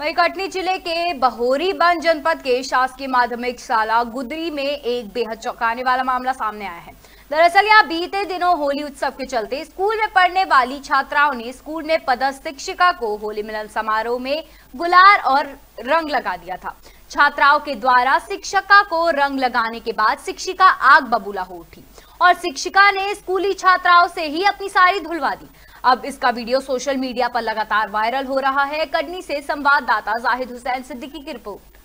वही कटनी ज़िले के बहोरी बंद जनपद के शासकीय माध्यमिक शाला गुदरी में एक बेहद चौंकाने वाला मामला सामने आया है। दरअसल यहाँ बीते दिनों होली उत्सव के चलते स्कूल में पढ़ने वाली छात्राओं ने स्कूल में पदस्थ शिक्षिका को होली मिलन समारोह में गुलाल और रंग लगा दिया था। छात्राओं के द्वारा शिक्षिका को रंग लगाने के बाद शिक्षिका आग बबूला हो उठी और शिक्षिका ने स्कूली छात्राओं से ही अपनी साड़ी धुलवा दी। अब इसका वीडियो सोशल मीडिया पर लगातार वायरल हो रहा है। कटनी से संवाददाता जाहिद हुसैन सिद्दीकी की रिपोर्ट।